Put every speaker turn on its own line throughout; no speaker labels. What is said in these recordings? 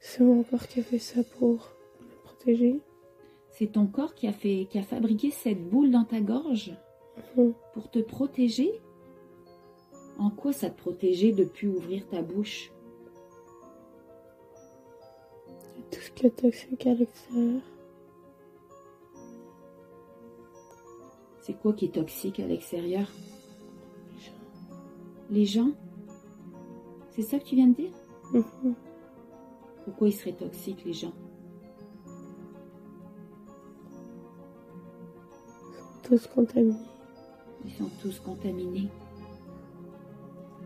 C'est mon corps qui a fait ça pour me protéger.
C'est ton corps qui a, fait, qui a fabriqué cette boule dans ta gorge
Mhm.
pour te protéger? En quoi ça te protégeait depuis ouvrir ta bouche?
Tout ce qui est toxique à l'extérieur.
C'est quoi qui est toxique à l'extérieur? Les gens C'est ça que tu viens de dire?
Mhm.
Pourquoi ils seraient toxiques, les gens
Tous contaminés.
Ils sont tous contaminés.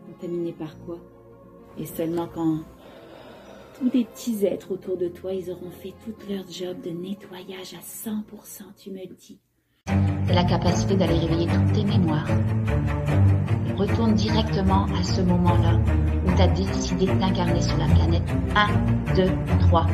Contaminés par quoi Et seulement quand tous les petits êtres autour de toi, ils auront fait tout leur job de nettoyage à 100%, tu me le dis.
C'est la capacité d'aller réveiller toutes tes mémoires. Retourne directement à ce moment-là où tu as décidé de t'incarner sur la planète. 1, 2, 3.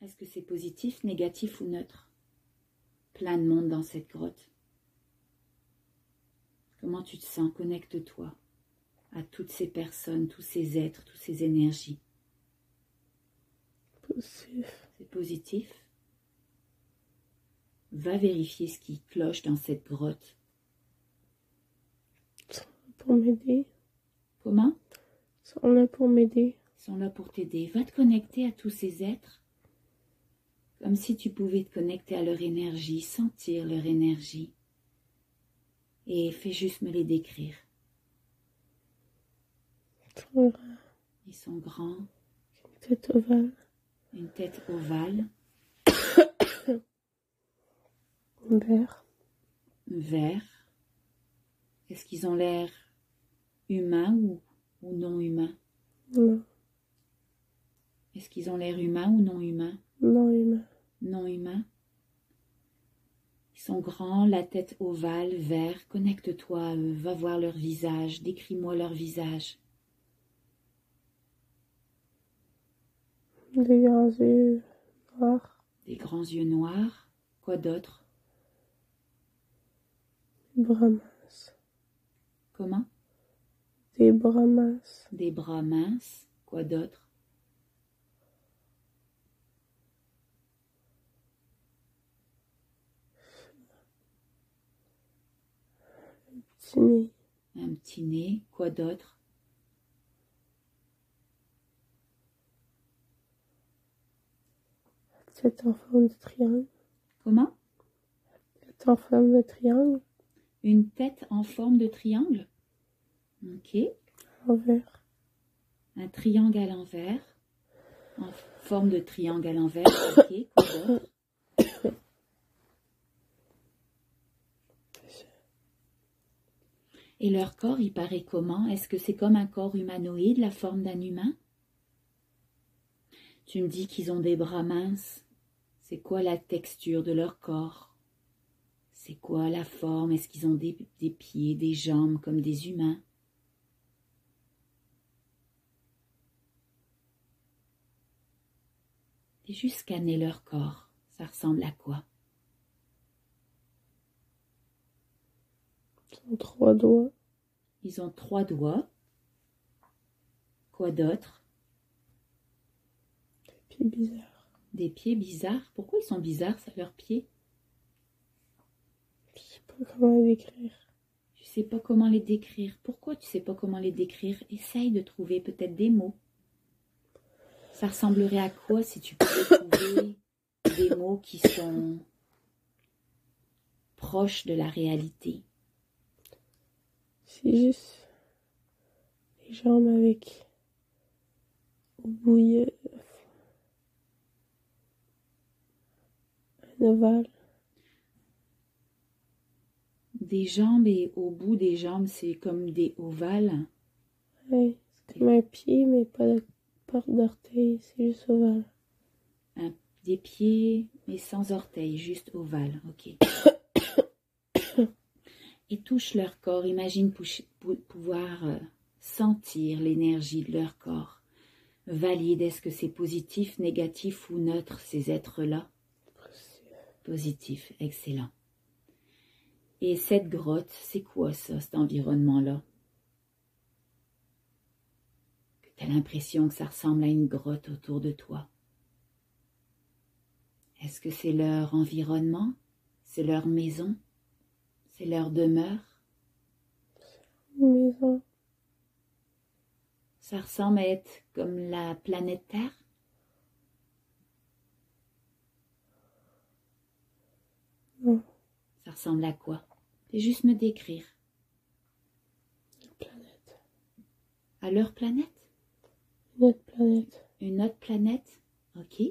Est-ce que c'est positif, négatif ou neutre? Plein de monde dans cette grotte. Comment tu te sens? Connecte-toi à toutes ces personnes, tous ces êtres, toutes ces énergies.
Positif.
C'est positif? Va vérifier ce qui cloche dans cette grotte.
Pour m'aider.
Comment?
Sont là pour m'aider.
Ils sont là pour t'aider. Va te connecter à tous ces êtres. Comme si tu pouvais te connecter à leur énergie, sentir leur énergie. Et fais juste me les décrire.
Ils sont là.
Ils sont grands,
Une tête ovale.
une tête ovale,
Vert.
vert. Est-ce qu'ils ont l'air humains ou, ou non humains
Non.
Est-ce qu'ils ont l'air humains ou non humains?
Non humain.
Non humains Ils sont grands, la tête ovale, vert. Connecte-toi à eux, va voir leur visage, décris-moi leur visage.
Des grands yeux noirs.
Des grands yeux noirs. Quoi d'autre?
Bras minces.
Comment?
Des bras minces.
Des bras minces. Quoi d'autre?
Petit nez.
Un petit nez. Quoi d'autre?
Tête en forme de triangle.
Comment?
Tête en forme de triangle.
Une tête en forme de triangle? Ok.
Envers.
Un triangle à l'envers. En forme de triangle à l'envers. Ok. Quoi d'autre? Et leur corps, il paraît comment? Est-ce que c'est comme un corps humanoïde, la forme d'un humain? Tu me dis qu'ils ont des bras minces. C'est quoi la texture de leur corps? C'est quoi la forme? Est-ce qu'ils ont des, des pieds, des jambes comme des humains? Et juste scanner leur corps. Ça ressemble à quoi?
Ils ont trois doigts.
Ils ont trois doigts. Quoi d'autre?
Des pieds bizarres.
Des pieds bizarres. Pourquoi ils sont bizarres, ça, leurs pieds?
Je sais pas comment les décrire.
Tu sais pas comment les décrire. Pourquoi tu sais pas comment les décrire? Essaye de trouver peut-être des mots. Ça ressemblerait à quoi si tu pouvais trouver des mots qui sont proches de la réalité?
C'est juste les jambes avec a un ovale.
Des jambes et au bout des jambes, c'est comme des ovales?
Ouais, c'est comme un pied, mais pas de porte d'orteil, c'est juste ovale.
Un- des pieds Mais sans orteils, juste ovale, ok. Et touche leur corps, imagine pouvoir euh, sentir l'énergie de leur corps. Valide, est-ce que c'est positif, négatif ou neutre, ces êtres-là? Positif, excellent. Et cette grotte, c'est quoi ça, cet environnement-là? Tu as l'impression que ça ressemble à une grotte autour de toi. Est-ce que c'est leur environnement? C'est leur maison? C'est leur demeure?
Maison.
Ça ressemble à être comme la planète Terre?
Non.
Ça ressemble à quoi? Fais juste me décrire.
Une planète.
À leur planète?
Une autre planète.
Une autre planète? Ok.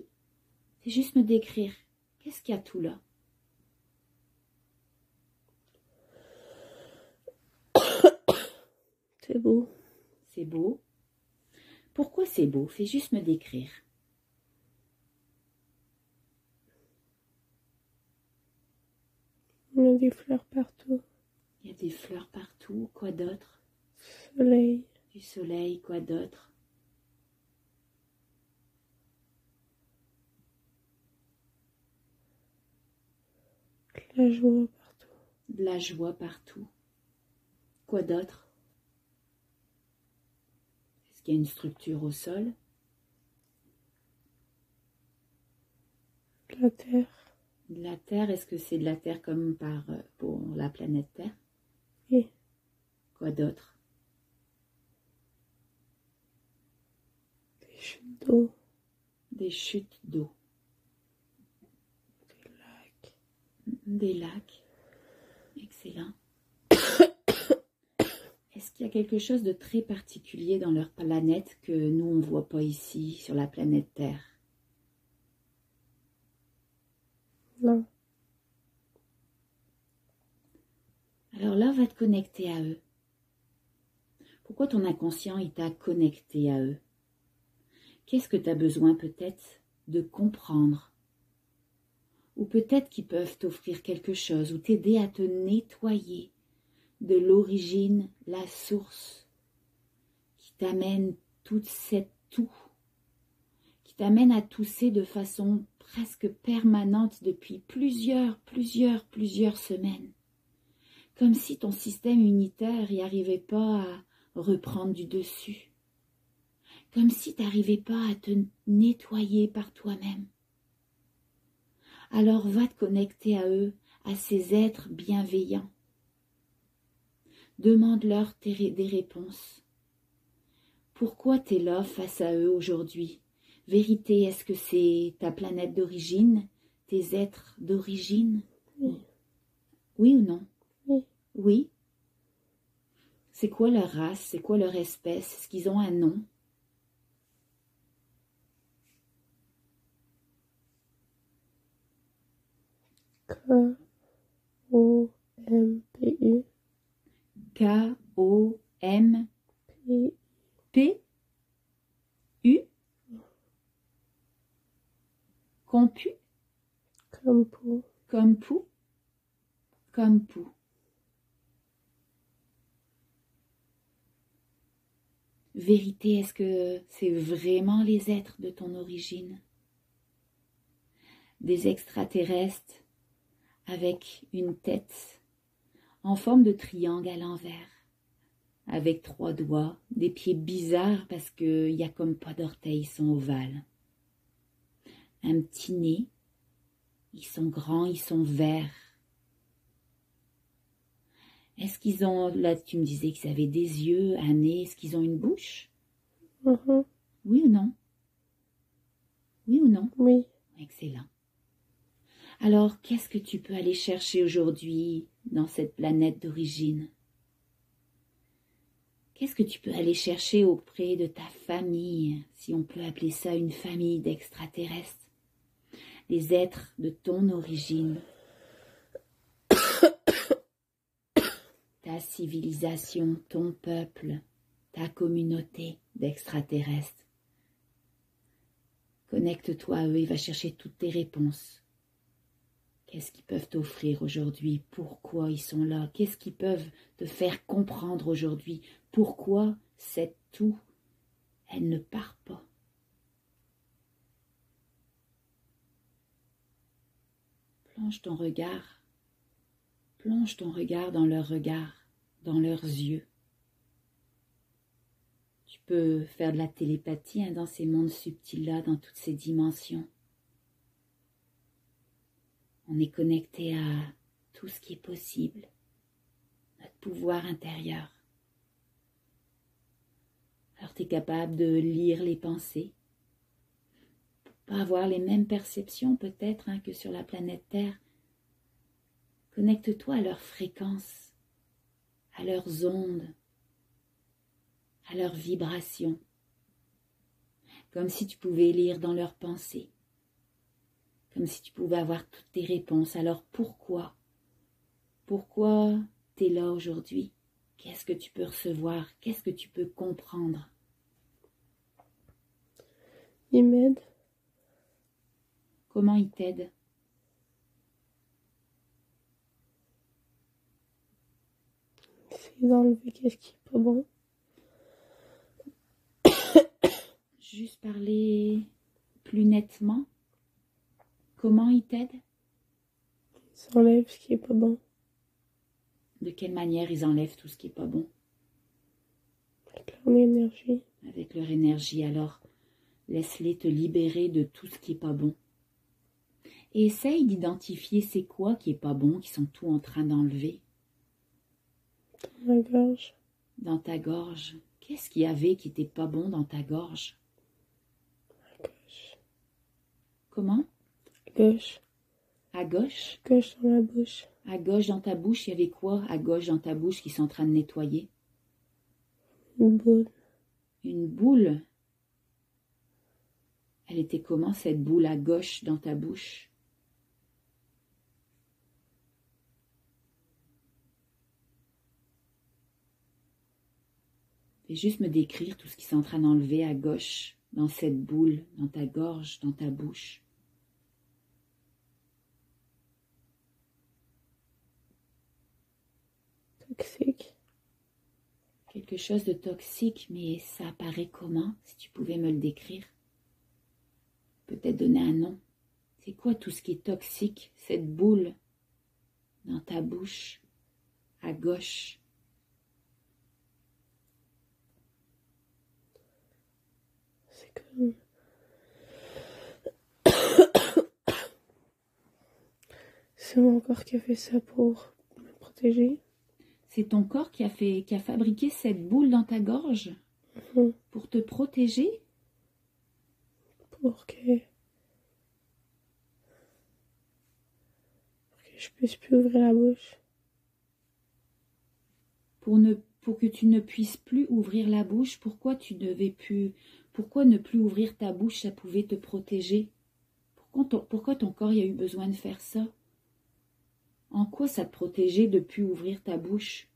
C'est juste me décrire. Qu'est-ce qu'il y a tout là?
C'est beau.
C'est beau. Pourquoi c'est beau? Fais juste me décrire.
Il y a des fleurs partout.
Il y a des fleurs partout. Quoi d'autre?
Soleil.
Du soleil. Quoi d'autre
De la joie partout.
De la joie partout. Quoi d'autre? Est-ce qu'il y a une structure au sol?
De la terre.
De la Terre, est-ce que c'est de la Terre comme par, euh, pour la planète Terre?
Oui.
Quoi d'autre?
Des chutes d'eau.
Des chutes d'eau.
Des lacs.
Des lacs. Excellent. Est-ce qu'il y a quelque chose de très particulier dans leur planète que nous, on ne voit pas ici, sur la planète Terre?
Non.
Alors là, va te connecter à eux. Pourquoi ton inconscient, il t'a connecté à eux? Qu'est-ce que tu as besoin peut-être de comprendre? Ou peut-être qu'ils peuvent t'offrir quelque chose ou t'aider à te nettoyer de l'origine, la source qui t'amène toute cette tout, qui t'amène à tousser de façon presque permanente depuis plusieurs, plusieurs, plusieurs semaines. Comme si ton système unitaire n'y arrivait pas à reprendre du dessus. Comme si tu n'arrivais pas à te nettoyer par toi-même. Alors va te connecter à eux, à ces êtres bienveillants. Demande-leur des réponses. Pourquoi tu es là face à eux aujourd'hui? Vérité, est-ce que c'est ta planète d'origine, tes êtres d'origine?
Oui.
Oui ou non?
Oui.
Oui? C'est quoi leur race? C'est quoi leur espèce? Est-ce qu'ils ont un nom?
K-O-M-P-U.
K-O-M-P-U Compu
Comme pour.
Comme pou Comme pou. Vérité, est-ce que c'est vraiment les êtres de ton origine? Des extraterrestres avec une tête en forme de triangle à l'envers, avec trois doigts, des pieds bizarres parce qu'il n'y a comme pas d'orteils, ils sont ovales. Un petit nez, ils sont grands, ils sont verts. Est-ce qu'ils ont, là tu me disais qu'ils avaient des yeux, un nez, est-ce qu'ils ont une bouche?
Mhm.
Oui ou non? Oui ou non?
Oui.
Alors, qu'est-ce que tu peux aller chercher aujourd'hui dans cette planète d'origine? Qu'est-ce que tu peux aller chercher auprès de ta famille, si on peut appeler ça une famille d'extraterrestres? Les êtres de ton origine Ta civilisation, ton peuple, ta communauté d'extraterrestres. Connecte-toi à eux et va chercher toutes tes réponses. Qu'est-ce qu'ils peuvent t'offrir aujourd'hui? Pourquoi ils sont là? Qu'est-ce qu'ils peuvent te faire comprendre aujourd'hui? Pourquoi cette tout, elle ne part pas. Plonge ton regard, plonge ton regard dans leur regard, dans leurs yeux. Tu peux faire de la télépathie hein, dans ces mondes subtils-là, dans toutes ces dimensions. On est connecté à tout ce qui est possible, notre pouvoir intérieur. Alors tu es capable de lire les pensées, pas avoir les mêmes perceptions peut-être hein, que sur la planète Terre. Connecte-toi à leurs fréquences, à leurs ondes, à leurs vibrations, comme si tu pouvais lire dans leurs pensées, comme si tu pouvais avoir toutes tes réponses. Alors pourquoi? Pourquoi tu es là aujourd'hui? Qu'est-ce que tu peux recevoir? Qu'est-ce que tu peux comprendre?
Il m'aide.
Comment il t'aide?
Essayer d'enlever qu'est-ce qui est pas bon?
Juste parler plus nettement. Comment il t'aide?
Ils enlèvent ce qui est pas bon.
De quelle manière ils enlèvent tout ce qui est pas bon?
Avec leur énergie.
Avec leur énergie. Alors, laisse-les te libérer de tout ce qui est pas bon. Et essaye d'identifier c'est quoi qui est pas bon, qui sont tout en train d'enlever.
Dans ma gorge.
Dans ta gorge. Qu'est-ce qu'il y avait qui était pas bon dans ta gorge. Comment?
Gauche.
À gauche?
Gauche dans ma bouche.
À gauche dans ta bouche, il y avait quoi? À gauche dans ta bouche qui sont en train de nettoyer?
Une boule.
Une boule? Elle était comment cette boule à gauche dans ta bouche? Fais juste me décrire tout ce qui est en train d'enlever à gauche, dans cette boule, dans ta gorge, dans ta bouche.
Toxique.
Quelque chose de toxique, mais ça apparaît comment, si tu pouvais me le décrire? Peut-être donner un nom. C'est quoi tout ce qui est toxique, cette boule dans ta bouche, à gauche?
C'est comme. C'est mon corps qui a fait ça pour me protéger.
C'est ton corps qui a fait, qui a fabriqué cette boule dans ta gorge
Mhm.
pour te protéger
Pour que. Pour que je puisse plus ouvrir la bouche.
pour ne pour que tu ne puisses plus ouvrir la bouche. Pourquoi tu devais plus Pourquoi ne plus ouvrir ta bouche Ça pouvait te protéger? Pourquoi ton, pourquoi ton corps y a eu besoin de faire ça? En quoi ça te protégeait de plus ouvrir ta bouche?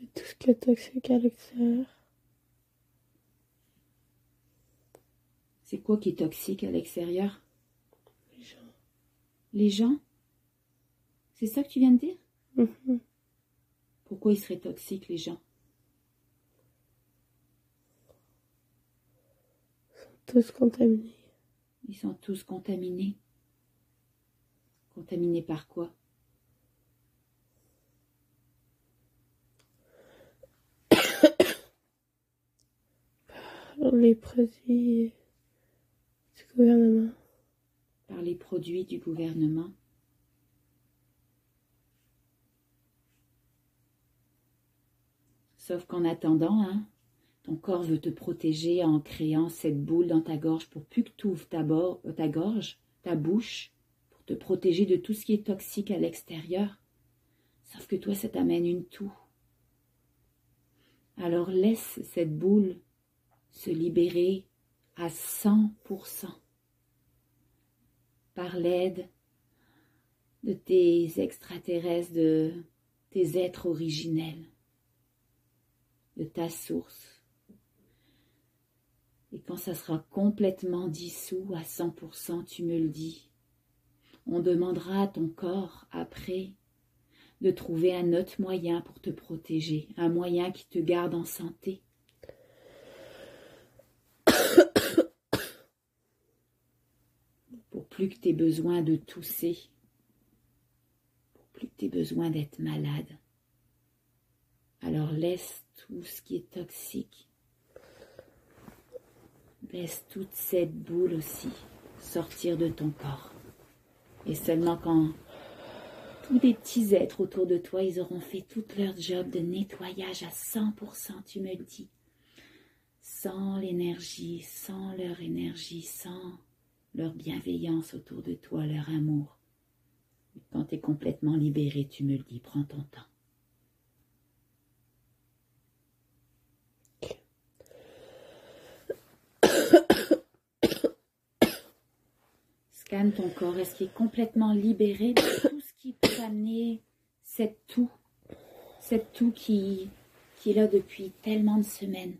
De tout ce qui est toxique à l'extérieur.
C'est quoi qui est toxique à l'extérieur?
Les gens.
Les gens? C'est ça que tu viens de dire?
Mhm.
Pourquoi ils seraient toxiques les gens?
Tous contaminés.
Ils sont tous contaminés. Contaminés par quoi?
Par les produits du gouvernement.
Par les produits du gouvernement. Sauf qu'en attendant, hein, ton corps veut te protéger en créant cette boule dans ta gorge pour plus que tu ouvres ta, gorge, ta bouche, protéger de tout ce qui est toxique à l'extérieur. Sauf que toi, ça t'amène une toux. Alors laisse cette boule se libérer à 100% par l'aide de tes extraterrestres, de tes êtres originels, de ta source. Et quand ça sera complètement dissous à 100%, tu me le dis, On demandera à ton corps, après, de trouver un autre moyen pour te protéger, un moyen qui te garde en santé. pour plus que tu aies besoin de tousser, pour plus que tu aies besoin d'être malade. Alors laisse tout ce qui est toxique, laisse toute cette boule aussi sortir de ton corps. Et seulement quand tous les petits êtres autour de toi, ils auront fait tout leur job de nettoyage à 100%, tu me le dis. Sans l'énergie, sans leur énergie, sans leur bienveillance autour de toi, leur amour. Quand tu es complètement libéré, tu me le dis, prends ton temps. Ton corps, est-ce qu'il est complètement libéré de tout ce qui peut amener cette toux, cette toux qui, qui est là depuis tellement de semaines?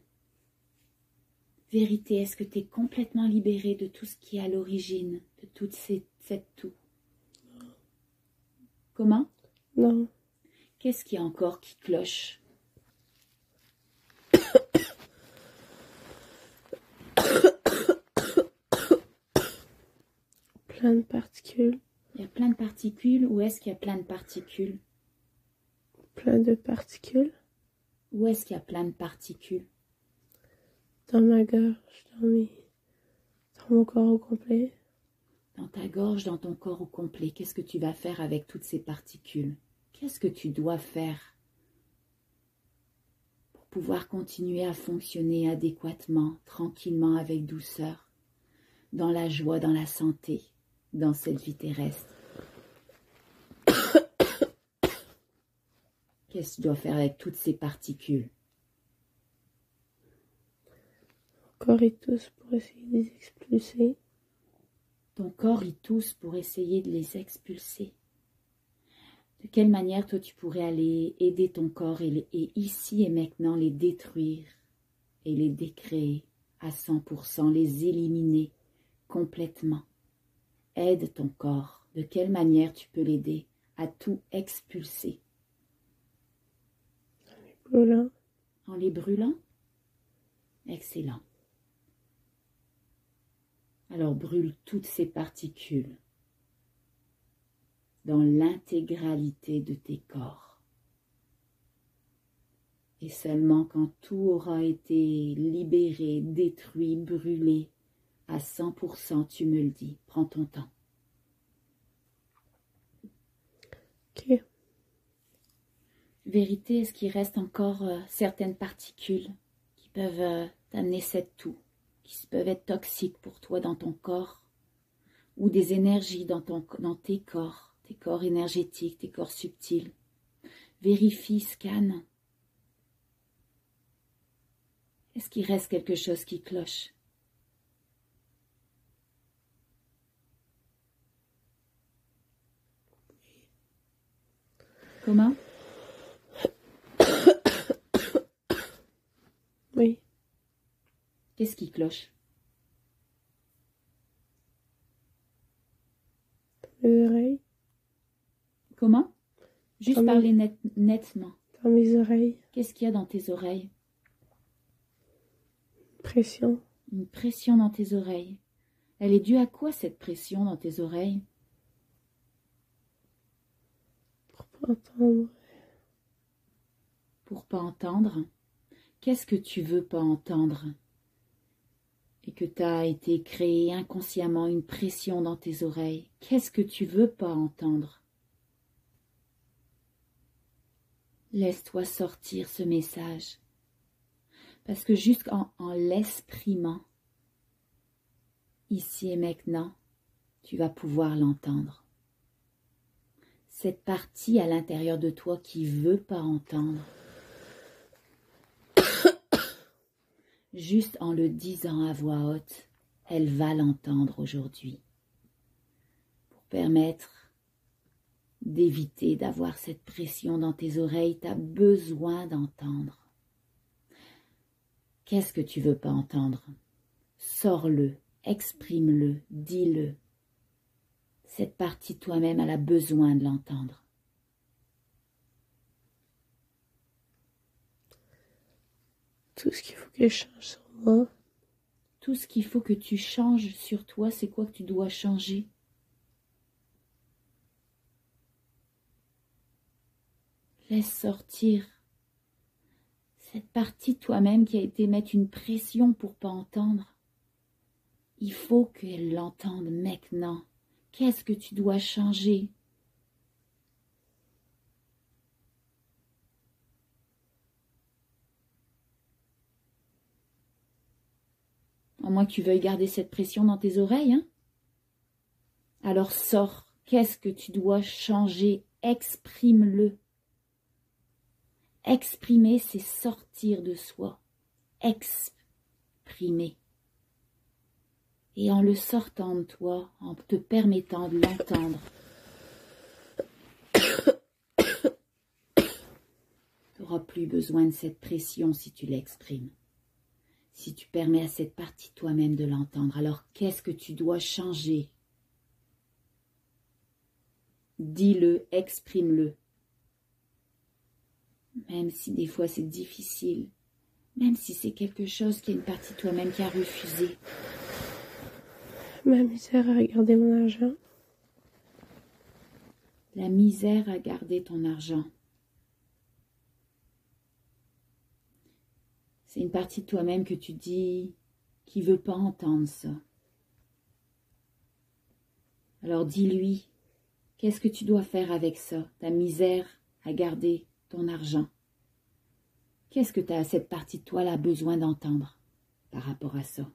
Vérité, est-ce que tu es complètement libéré de tout ce qui est à l'origine de toute cette toux? Comment?
Non.
Qu'est-ce qu'il y a encore qui cloche?
Plein de particules.
Il y a plein de particules. Où est-ce qu'il y a plein de particules?
Plein de particules.
Où est-ce qu'il y a plein de particules?
Dans ma gorge, dans, dans mon corps au complet.
Dans ta gorge, dans ton corps au complet, qu'est-ce que tu vas faire avec toutes ces particules? Qu'est-ce que tu dois faire pour pouvoir continuer à fonctionner adéquatement, tranquillement, avec douceur, dans la joie, dans la santé, dans cette vie terrestre Qu'est-ce que tu dois faire avec toutes ces particules?
Corps y tousse pour essayer de les expulser.
Ton corps y tousse pour essayer de les expulser. De quelle manière toi tu pourrais aller aider ton corps et, et ici et maintenant les détruire et les décréer à 100%, les éliminer complètement? Aide ton corps. De quelle manière tu peux l'aider à tout expulser?
En les brûlant.
En les brûlant? Excellent. Alors brûle toutes ces particules dans l'intégralité de tes corps. Et seulement quand tout aura été libéré, détruit, brûlé, à 100%, tu me le dis. Prends ton temps.
Ok.
Vérité, est-ce qu'il reste encore euh, certaines particules qui peuvent euh, t'amener cette toux qui peuvent être toxiques pour toi dans ton corps, ou des énergies dans, ton, dans tes corps, tes corps énergétiques, tes corps subtils? Vérifie, scanne. Est-ce qu'il reste quelque chose qui cloche? Comment
Oui.
Qu'est-ce qui cloche?
Dans mes oreilles.
Comment? Juste parler nettement.
Dans mes oreilles.
Qu'est-ce qu'il y a dans tes oreilles?
Pression.
Une pression dans tes oreilles. Elle est due à quoi cette pression dans tes oreilles
Pour pas
Pour pas entendre Qu'est-ce que tu veux pas entendre? Et que tu as été créé inconsciemment une pression dans tes oreilles, qu'est-ce que tu veux pas entendre? Laisse-toi sortir ce message, parce que jusqu'en en, l'exprimant, ici et maintenant, tu vas pouvoir l'entendre. Cette partie à l'intérieur de toi qui veut pas entendre, juste en le disant à voix haute, elle va l'entendre aujourd'hui. Pour permettre d'éviter d'avoir cette pression dans tes oreilles, tu as besoin d'entendre. Qu'est-ce que tu veux pas entendre? Sors-le, exprime-le, dis-le. Cette partie de toi-même, elle a besoin de l'entendre.
Tout ce qu'il faut que je change sur moi.
Tout ce qu'il faut que tu changes sur toi, c'est quoi que tu dois changer? Laisse sortir cette partie de toi-même qui a été mettre une pression pour pas entendre. Il faut qu'elle l'entende maintenant. Qu'est-ce que tu dois changer? À moins que tu veuilles garder cette pression dans tes oreilles, hein? Alors sors. Qu'est-ce que tu dois changer? Exprime-le. Exprimer, c'est sortir de soi. Exprimer. Et en le sortant de toi, en te permettant de l'entendre, tu n'auras plus besoin de cette pression si tu l'exprimes. Si tu permets à cette partie toi-même de l'entendre, alors qu'est-ce que tu dois changer? Dis-le, exprime-le. Même si des fois c'est difficile, même si c'est quelque chose qui est une partie toi-même qui a refusé.
Ma misère à regarder mon argent.
La misère à garder ton argent. C'est une partie de toi-même que tu dis qui veut pas entendre ça. Alors dis-lui, qu'est-ce que tu dois faire avec ça, ta misère à garder ton argent? Qu'est-ce que as cette partie de toi là besoin d'entendre par rapport à ça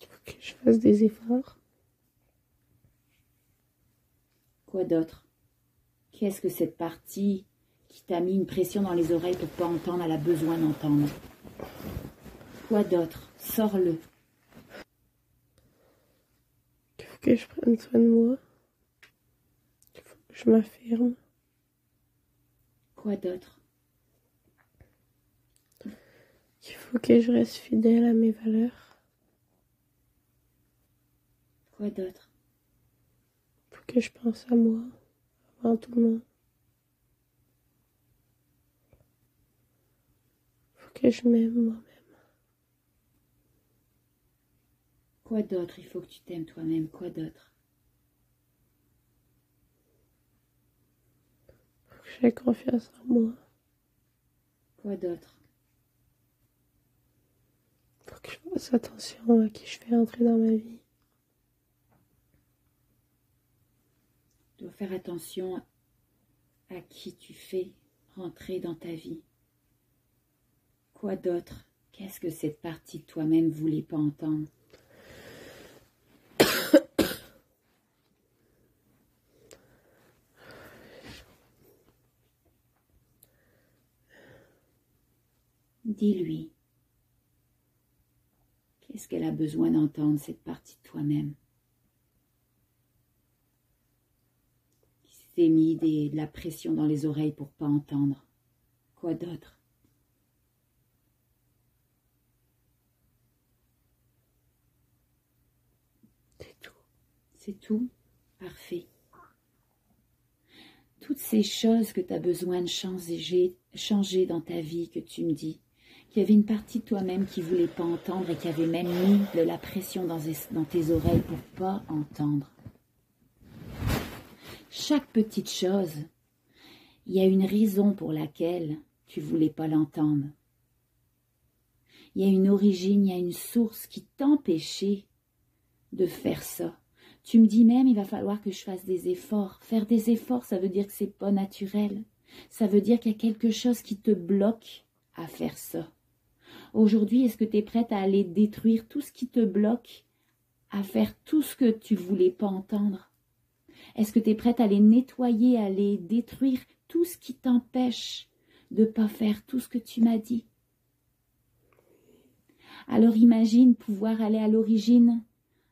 Il faut que je fasse des efforts.
Quoi d'autre? Qu'est-ce que cette partie qui t'a mis une pression dans les oreilles pour pas entendre, elle a besoin d'entendre? Quoi d'autre? Sors-le.
Il faut que je prenne soin de moi. Il faut que je m'affirme.
Quoi d'autre?
Il faut que je reste fidèle à mes valeurs.
Quoi d'autre?
Il faut que je pense à moi avant tout le monde. Il faut que je m'aime moi-même.
Quoi d'autre? Il faut que tu t'aimes toi-même. Quoi d'autre?
Il faut que j'ai confiance en moi.
Quoi d'autre?
Il faut que je fasse attention à qui je fais entrer dans ma vie.
Tu dois faire attention à qui tu fais rentrer dans ta vie. Quoi d'autre? Qu'est-ce que cette partie de toi-même voulait pas entendre? Dis-lui. Qu'est-ce qu'elle a besoin d'entendre, cette partie de toi-même? S'est mis des- de la pression dans les oreilles pour pas entendre. Quoi d'autre?
C'est tout.
C'est tout? Parfait. Toutes ces choses que tu as besoin de changer, changer dans ta vie, que tu me dis, qu'il y avait une partie de toi-même qui voulait pas entendre et qui avait même mis de la pression dans, es- dans tes oreilles pour pas entendre. Chaque petite chose, il y a une raison pour laquelle tu voulais pas l'entendre. Il y a une origine, il y a une source qui t'empêchait de faire ça. Tu me dis même, il va falloir que je fasse des efforts. Faire des efforts, ça veut dire que c'est pas naturel. Ça veut dire qu'il y a quelque chose qui te bloque à faire ça. Aujourd'hui, est-ce que tu es prête à aller détruire tout ce qui te bloque à faire tout ce que tu voulais pas entendre? Est-ce que tu es prête à aller nettoyer, à aller détruire tout ce qui t'empêche de pas faire tout ce que tu m'as dit? Alors imagine pouvoir aller à l'origine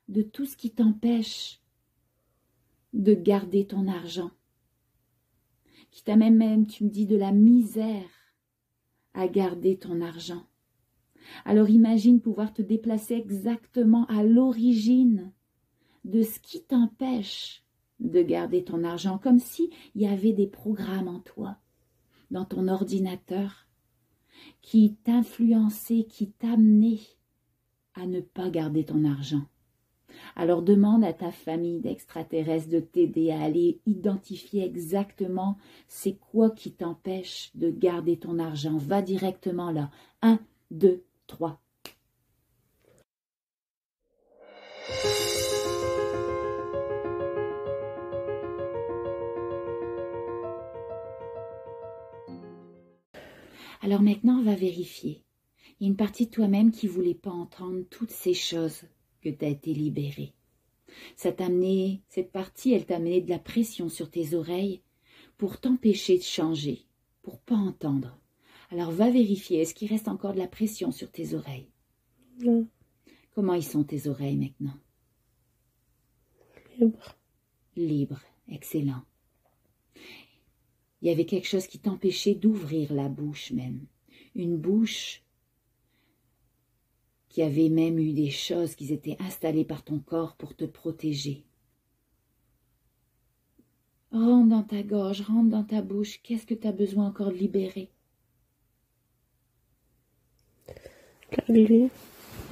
de tout ce qui t'empêche de garder ton argent, qui t'amène même, tu me dis, de la misère à garder ton argent. Alors imagine pouvoir te déplacer exactement à l'origine de ce qui t'empêche de garder ton argent, comme s'il y avait des programmes en toi, dans ton ordinateur, qui t'influençaient, qui t'amenaient à ne pas garder ton argent. Alors demande à ta famille d'extraterrestres de t'aider à aller identifier exactement c'est quoi qui t'empêche de garder ton argent. Va directement là. Un, deux, trois. Alors maintenant, va vérifier. Il y a une partie de toi-même qui voulait pas entendre toutes ces choses que tu as été libéré. Ça t'a amené, cette partie, elle t'a amené de la pression sur tes oreilles pour t'empêcher de changer, pour pas entendre. Alors va vérifier, est-ce qu'il reste encore de la pression sur tes oreilles?
Non.
Comment ils sont tes oreilles maintenant?
Libre.
Libre, excellent. Il y avait quelque chose qui t'empêchait d'ouvrir la bouche même. Une bouche qui avait même eu des choses qui étaient installées par ton corps pour te protéger. Rentre dans ta gorge, rentre dans ta bouche. Qu'est-ce que tu as besoin encore de libérer?
De la glu.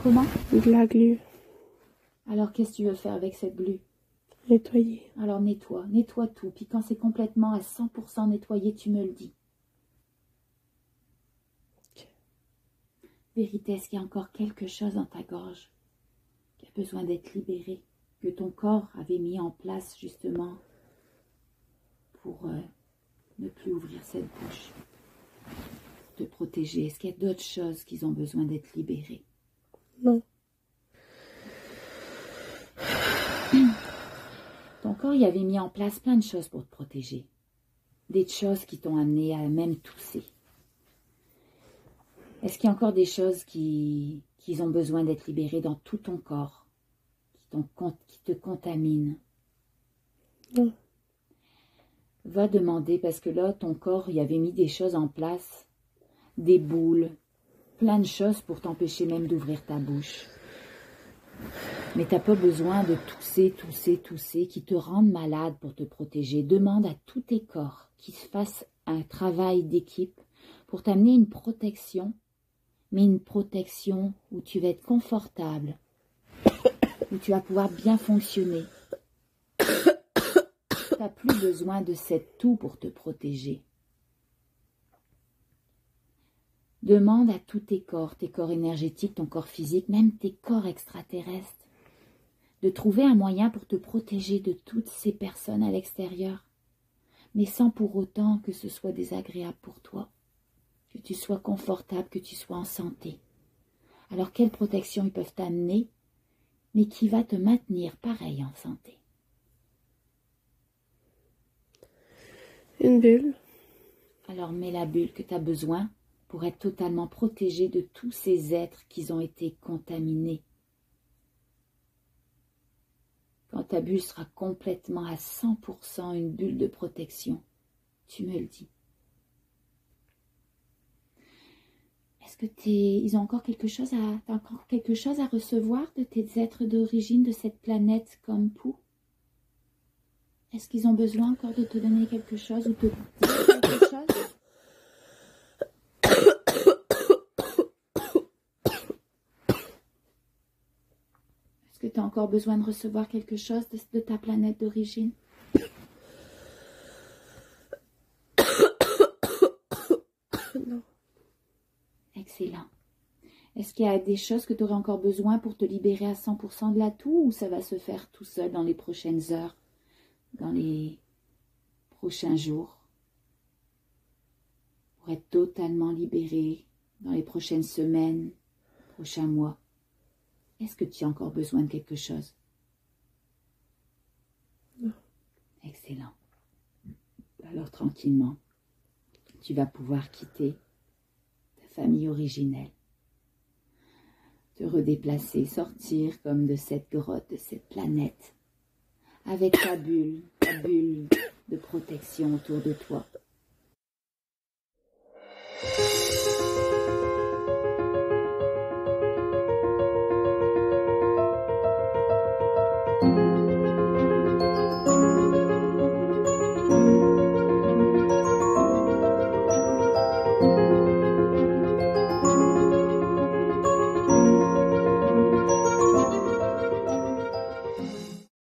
Comment?
De la glu.
Alors qu'est-ce que tu veux faire avec cette glu?
Nettoyer.
Alors nettoie, nettoie tout. Puis quand c'est complètement à 100% nettoyé, tu me le dis. Vérité, est-ce qu'il y a encore quelque chose dans ta gorge qui a besoin d'être libéré, que ton corps avait mis en place justement pour euh, ne plus ouvrir cette bouche, te protéger? Est-ce qu'il y a d'autres choses qui ont besoin d'être libérées?
Non.
Ton corps y avait mis en place plein de choses pour te protéger. Des choses qui t'ont amené à même tousser. Est-ce qu'il y a encore des choses qui, qui ont besoin d'être libérées dans tout ton corps, qui, qui te contaminent? Va demander, parce que là, ton corps y avait mis des choses en place, des boules, plein de choses pour t'empêcher même d'ouvrir ta bouche. Mais tu n'as pas besoin de tousser, tousser, tousser, qui te rendent malade pour te protéger. Demande à tous tes corps qu'ils fassent un travail d'équipe pour t'amener une protection, mais une protection où tu vas être confortable, où tu vas pouvoir bien fonctionner. Tu n'as plus besoin de cette toux pour te protéger. Demande à tous tes corps, tes corps énergétiques, ton corps physique, même tes corps extraterrestres, de trouver un moyen pour te protéger de toutes ces personnes à l'extérieur, mais sans pour autant que ce soit désagréable pour toi, que tu sois confortable, que tu sois en santé. Alors quelle protection ils peuvent t'amener, mais qui va te maintenir pareil en santé?
Une bulle.
Alors mets la bulle que tu as besoin pour être totalement protégé de tous ces êtres qui ont été contaminés. Quand ta bulle sera complètement à 100% une bulle de protection, tu me le dis. Est-ce que t'es, ils ont encore quelque chose à, encore quelque chose à recevoir de tes êtres d'origine de cette planète comme Pou? Est-ce qu'ils ont besoin encore de te donner quelque chose ou de te dire quelque chose Est-ce que tu as encore besoin de recevoir quelque chose de, de ta planète d'origine?
Non.
Excellent. Est-ce qu'il y a des choses que tu aurais encore besoin pour te libérer à 100% de la toux ou ça va se faire tout seul dans les prochaines heures, dans les prochains jours? Pour être totalement libéré dans les prochaines semaines, prochains mois? Est-ce que tu as encore besoin de quelque chose?
Non.
Excellent. Alors tranquillement, tu vas pouvoir quitter ta famille originelle te redéplacer, sortir comme de cette grotte, de cette planète, avec ta bulle, ta bulle de protection autour de toi.